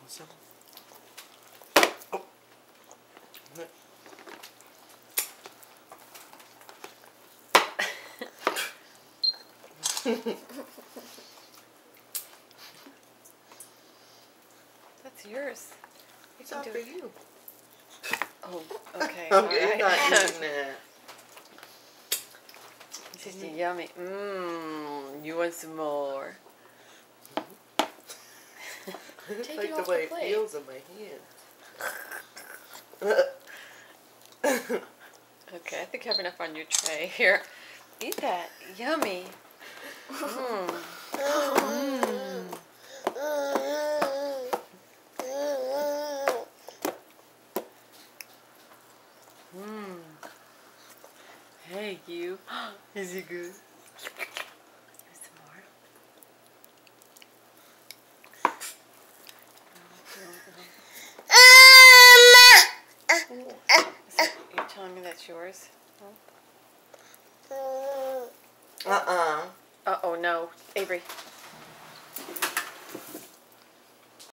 What's up? Oh. That's yours. You It's can all do for it. you. Oh, okay. Okay, all you're right. Eating that. Mm-hmm. Yummy. Mmm. You want some more? Take like it the off the way it plate. feels in my hand. Okay, I think I have enough on your tray. Here, eat that. Yummy. Mm. Mmm. Mmm. Hey, you. Is he good? Here's some more. It- You're telling me that's yours? Uh-uh. Uh oh, no. Avery,